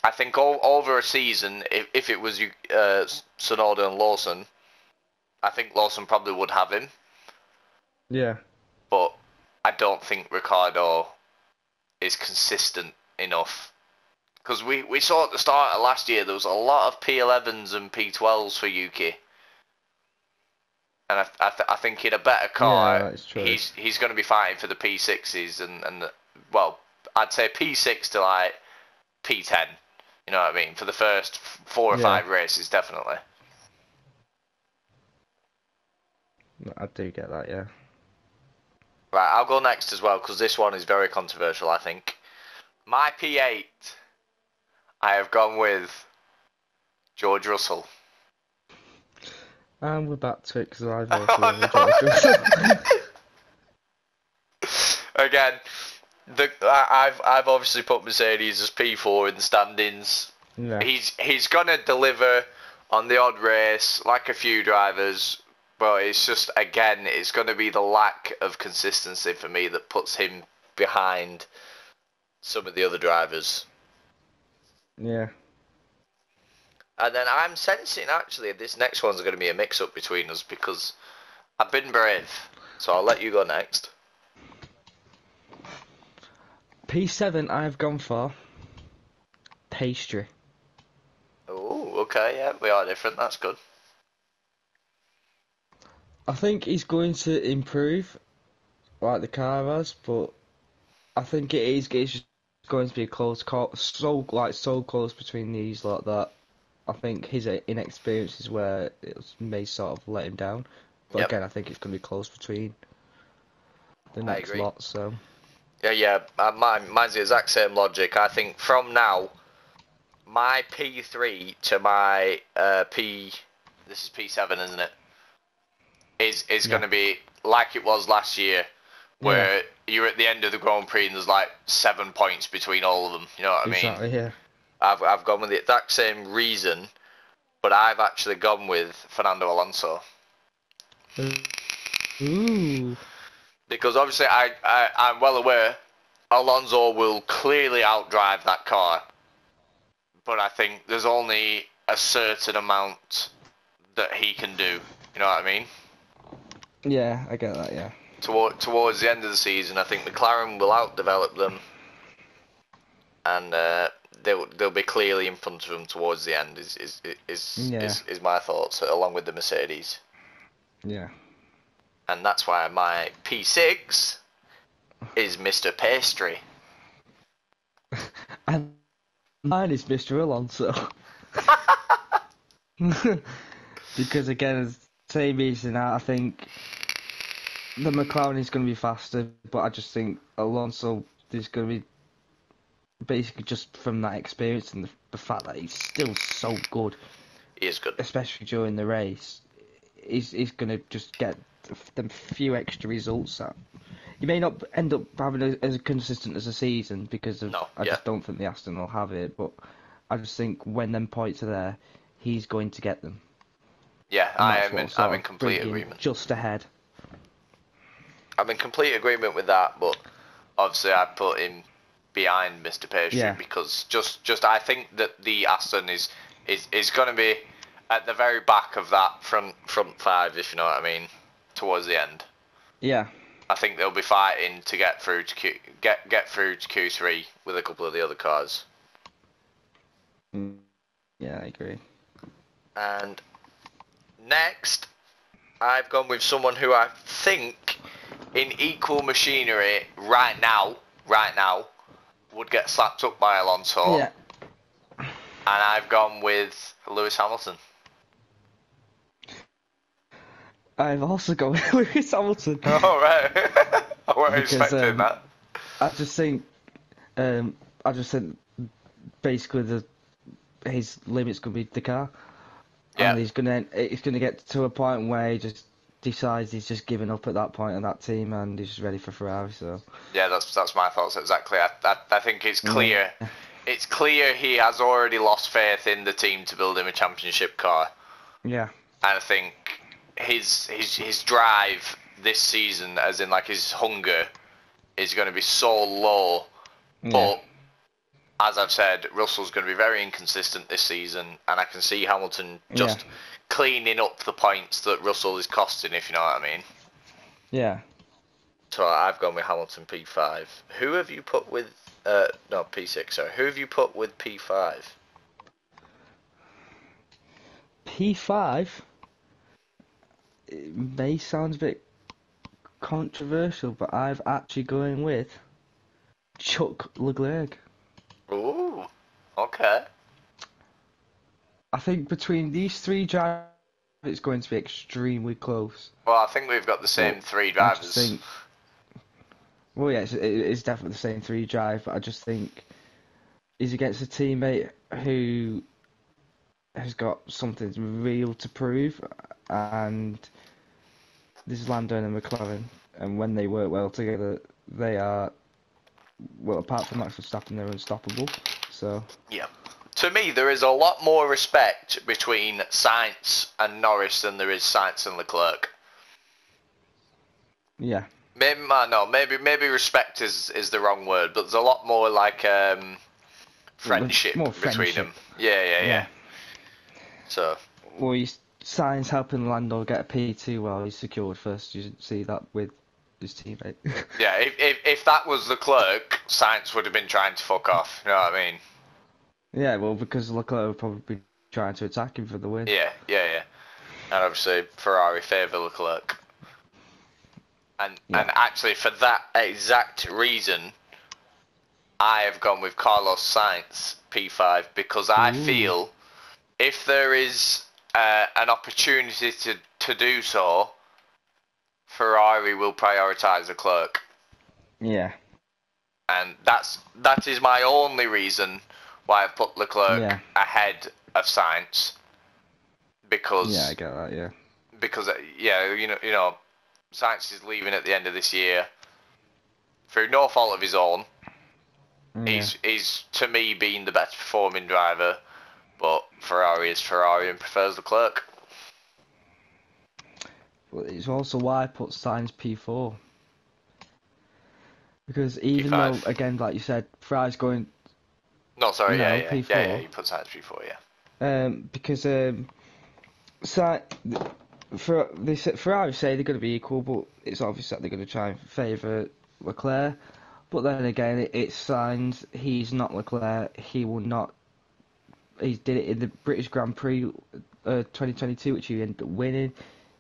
I think all, over a season, if, if it was uh, Tsunoda and Lawson, I think Lawson probably would have him, Yeah. but I don't think Ricciardo is consistent enough. Because we, we saw at the start of last year there was a lot of P11s and P12s for Yuki. And I, I, th- I think in a better car, Yeah, he's he's going to be fighting for the P6s and, and the, well, I'd say P6 to like P10. You know what I mean? For the first four or Yeah. five races, definitely. I do get that. Yeah. Right, I'll go next as well because this one is very controversial. I think my P8, I have gone with George Russell. And we're back to it because I've Oh, no. [laughs] Again, the I- I've I've obviously put Mercedes as P4 in the standings. yeah. He's he's gonna deliver on the odd race like a few drivers, but it's just again it's gonna be the lack of consistency for me that puts him behind some of the other drivers. Yeah. And then I'm sensing actually this next one's going to be a mix up between us because I've been brave. So I'll let you go next. P7 I've gone for Piastri. Oh, okay, yeah, we are different. That's good. I think he's going to improve, like the car has, but I think it is it's just going to be a close call, so like so close between these like that. I think his inexperience is where it may sort of let him down. But Yep. again, I think it's going to be close between the next lot. So Yeah, yeah, uh, mine, mine's the exact same logic. I think from now, my P3 to my uh, P, this is P7, isn't it? Is is Yeah. going to be like it was last year, where you're at the end of the Grand Prix and there's like seven points between all of them. You know what I mean? exactly, yeah. I've I've gone with the exact same reason, but I've actually gone with Fernando Alonso Ooh. because obviously I, I I'm well aware Alonso will clearly outdrive that car, but I think there's only a certain amount that he can do. You know what I mean? Yeah, I get that. Yeah. Toward, towards the end of the season, I think McLaren will outdevelop them, and uh, they'll they'll be clearly in front of them towards the end. Is is is Yeah. is, is my thoughts along with the Mercedes, Yeah. and that's why my P6 is Mr. Piastri. [laughs] And mine is Mr. Alonso. [laughs] because again, same reason I think the McLaren is going to be faster, but I just think Alonso is going to be basically just from that experience and the, the fact that he's still so good, He is good. especially during the race. He's he's going to just get them few extra results. Out. You may not end up having a, as consistent as a season because of No, I yeah. just don't think the Aston will have it, but I just think when them points are there, he's going to get them. Yeah, I am. in, I'm in complete agreement. Just ahead. I'm in complete agreement with that, but obviously I put him behind Mr. Piastri Yeah. because just just I think that the Aston is is is going to be at the very back of that front front five, if you know what I mean, towards the end. Yeah. I think they'll be fighting to get through to Q, get get through to Q3 with a couple of the other cars. Mm. Yeah, I agree. And next, I've gone with someone who I think, in equal machinery right now, right now, would get slapped up by Alonso. Yeah. And I've gone with Lewis Hamilton. I've also gone [laughs] with Lewis Hamilton. All [laughs] right. [laughs] I wasn't expecting um, that. I just think, um, I just think basically the his limit's gonna be the car, Yeah. and he's gonna he's gonna get to a point where he just decides he's just giving up at that point in that team and he's just ready for Ferrari. So Yeah, that's that's my thoughts exactly. I, I, I think it's clear. It's clear he has already lost faith in the team to build him a championship car. yeah, And I think his his his drive this season, as in like his hunger, is going to be so low. yeah, But as I've said, Russell's going to be very inconsistent this season, and I can see Hamilton just Yeah. Cleaning up the points that Russell is costing, if you know what I mean. yeah. So I've gone with Hamilton P5. Who have you put with? Uh, no P6. Sorry. Who have you put with P5? P five. It may sound a bit controversial, but I've actually going with Chuck Leclerc. Ooh. Okay. I think between these three drivers, it's going to be extremely close. Well, I think we've got the same Well, three I drivers. think, well, yeah, it's, it- it's definitely the same three drive, but I just think he's against a teammate who has got something real to prove, and this is Lando and McLaren, and when they work well together, they are, well, apart from Max Verstappen, they're unstoppable. So, Yeah. To me, there is a lot more respect between Sainz and Norris than there is Sainz and Leclerc. yeah, Maybe uh, no, maybe maybe respect is is the wrong word, but there's a lot more like um, friendship more between friendship. them. Yeah, yeah, yeah, Yeah. So well, Sainz helping Lando get a P2 while he's secured first. You see that with his teammate. [laughs] yeah, if, if if that was Leclerc, Sainz would have been trying to fuck off. You know what I mean? Yeah, well, because Leclerc would probably be trying to attack him for the win. Yeah, yeah, yeah. And obviously Ferrari favour Leclerc. And Yeah. and actually for that exact reason, I have gone with Carlos Sainz P5 because I Ooh. feel if there is uh, an opportunity to to do so, Ferrari will prioritise Leclerc, Yeah, and that's that is my only reason why I've put Leclerc Yeah. ahead of Sainz because yeah, I get that. Yeah, because uh, yeah, you know, you know, Sainz is leaving at the end of this year through no fault of his own. yeah. He's he's to me being the best performing driver, but Ferrari is Ferrari and prefers Leclerc. Well, it's also why I put Sainz P4 because even P5. though, again, like you said, Fry's going No, sorry, No, yeah, yeah, yeah, P4. yeah, you put Sainz before, yeah. um, because um, Sa- for they say, Ferrari say they're going to be equal, but it's obvious that they're going to try and favour Leclerc. But then again, it, it's Sainz he's not Leclerc. He will not. He did it in the British Grand Prix uh, 2022, which he ended up winning.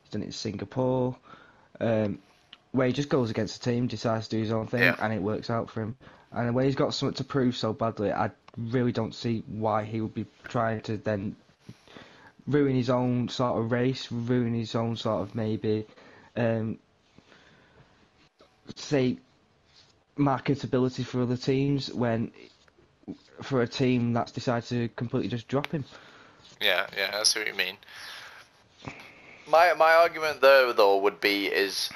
He's done it in Singapore, um, where he just goes against the team, decides to do his own thing, Yeah. and it works out for him. And when he's got something to prove so badly, I really don't see why he would be trying to then ruin his own sort of race, ruin his own sort of maybe um, say marketability for other teams when for a team that's decided to completely just drop him. Yeah, yeah, I see what you mean. My my argument though though would be is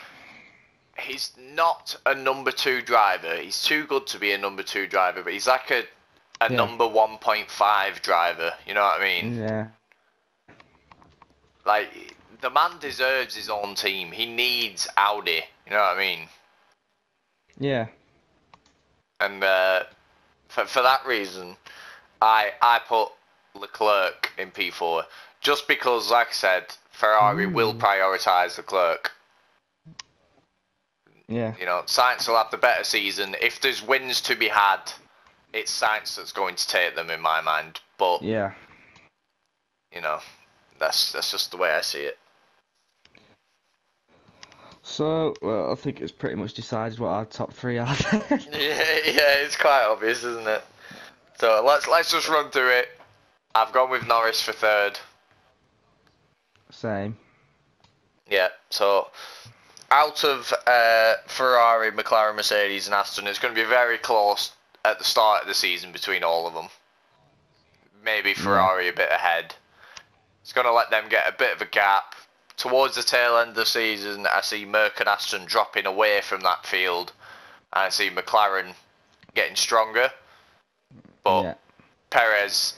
he's not a number two driver. He's too good to be a number two driver, but he's like a a Yeah. number one point five driver. You know what I mean? Yeah. Like the man deserves his own team. He needs Audi. You know what I mean? Yeah. And uh, for for that reason, I I put Leclerc in P4 just because, like I said, Ferrari will Mm. prioritise Leclerc. Yeah. You know, Sainz will have the better season. If there's wins to be had, it's Sainz that's going to take them in my mind. But Yeah. you know, that's that's just the way I see it. So, well, I think it's pretty much decided what our top three are. [laughs] Yeah, yeah, it's quite obvious, isn't it? So let's let's just run through it. I've gone with Norris for third. Same. Yeah, so out of uh, Ferrari, McLaren, Mercedes, and Aston, it's going to be very close at the start of the season between all of them. Maybe Ferrari a bit ahead. It's going to let them get a bit of a gap. Towards the tail end of the season, I see Merc and Aston dropping away from that field. And I see McLaren getting stronger. But yeah. Perez,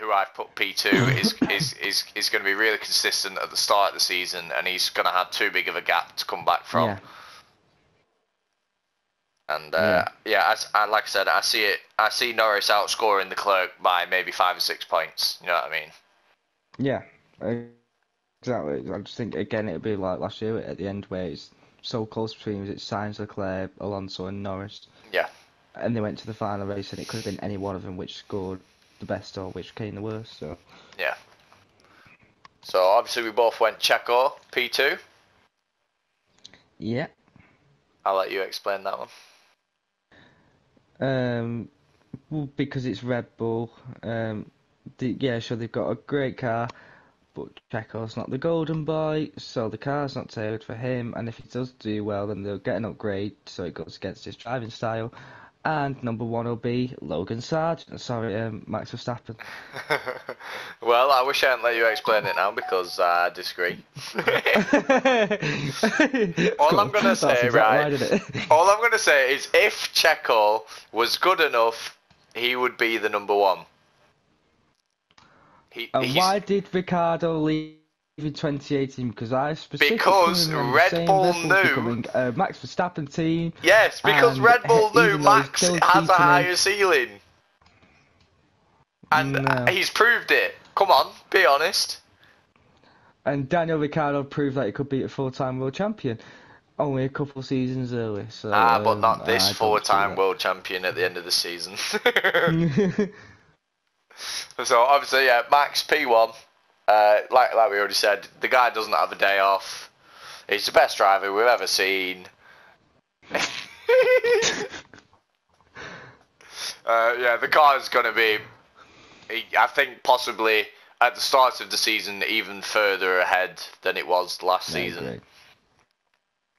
who I've put P2, [laughs] is, is, is, is going to be really consistent at the start of the season, and he's going to have too big of a gap to come back from. Yeah. And uh, yeah, as, I, like I said, I see it. I see Norris outscoring Leclerc by maybe five or six points. You know what I mean? Yeah. Exactly. I just think again it'll be like last year at the end where it's so close between it's Sainz, Leclerc, Alonso, and Norris, Yeah, and they went to the final race and it could have been any one of them which scored the best or which came the worst. So yeah. So obviously we both went Checo P2. yeah. I'll let you explain that one. Um, well, because it's Red Bull. Um, the, yeah, sure they've got a great car, but Checo's not the golden boy, so the car's not tailored for him. And if he does do well, then they'll get an upgrade, so it goes against his driving style. And number one will be Logan Sargeant. Sorry, um, Max Verstappen. [laughs] well, I wish I hadn't let you explain it now because I disagree. [laughs] All I'm gonna say, exactly right? All I'm going to say is if Checo was good enough, he would be the number one. He, And he's- why did Ricciardo leave in 2018? Because I specifically Because Red Bull knew- a Max Verstappen team. Yes, because Red Bull knew even though he's Max has a higher ceiling. And No. he's proved it. Come on, be honest. And Daniel Ricciardo proved that he could beat a four-time world champion only a couple seasons early. So, Ah, but um, not I this four-time world champion at the end of the season. [laughs] [laughs] so obviously, yeah, Max P1. Uh, like like we already said, the guy doesn't have a day off. He's the best driver we've ever seen. [laughs] uh, yeah, the car is going to be, I think, possibly at the start of the season even further ahead than it was last Yeah, season. great.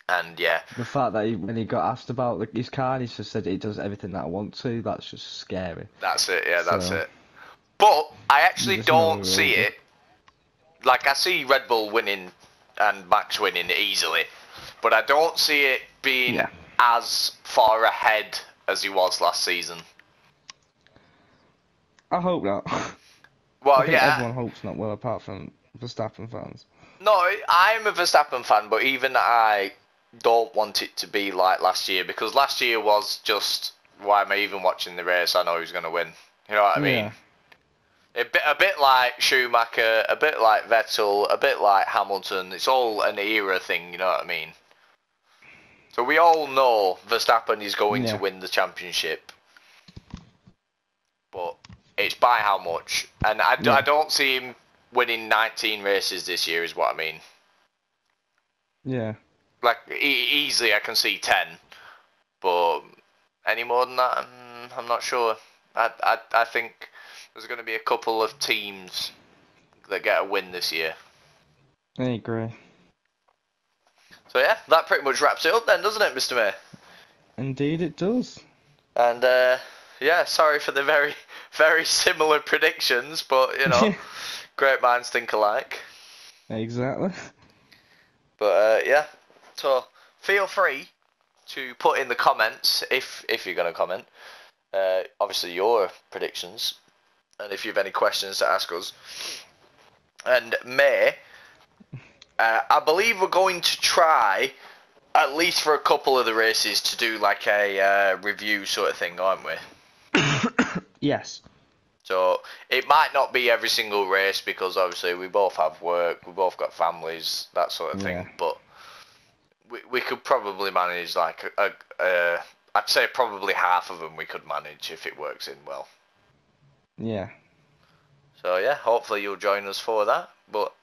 And yeah, The fact that he, when he got asked about like, his car, he just said it does everything that I want to. That's just scary. That's it. Yeah, that's So- it. But I actually don't see reason. it. Like I see Red Bull winning and Max winning easily, but I don't see it being Yeah. as far ahead as he was last season. I hope not. [laughs] Well, yeah, everyone hopes not. Well, apart from Verstappen fans. no, I'm a Verstappen fan, but even I don't want it to be like last year because last year was just why am I even watching the race? I know who's going to win. You know what I mean? Yeah. A bit, a bit like Schumacher, a bit like Vettel, a bit like Hamilton. It's all an era thing, you know what I mean? So we all know Verstappen is going to win the championship, but it's by how much. And I, Yeah. I don't see him winning 19 races this year, is what I mean. Yeah. Like e- easily, I can see 10, but any more than that, I'm, I'm not sure. I, I, I think there's going to be a couple of teams that get a win this year. I agree. So yeah, that pretty much wraps it up then, doesn't it, Mr. May? Indeed, it does. And uh, yeah, sorry for the very, [laughs] very similar predictions, but you know, [laughs] great minds think alike. Exactly. But uh, yeah, so feel free to put in the comments if if you're gonna comment. Uh, obviously your predictions, and if you have any questions to ask us. And May, uh, I believe we're going to try, at least for a couple of the races, to do like a uh, review sort of thing, aren't we? [coughs] yes. So it might not be every single race because obviously we both have work, we both got families, that sort of thing. But we we could probably manage like a, a, a I'd say probably half of them we could manage if it works in well. Yeah. So yeah, hopefully you'll join us for that. But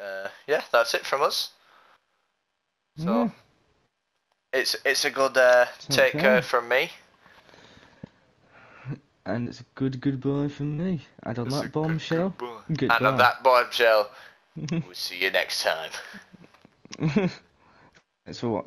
uh, yeah, that's it from us. So Yeah. it's it's a good uh, It's take okay. care from me. And it's a good goodbye from me. And on It's that good bombshell, goodbye. And on that bombshell, [laughs] we'll see you next time. [laughs] Thanks for watching.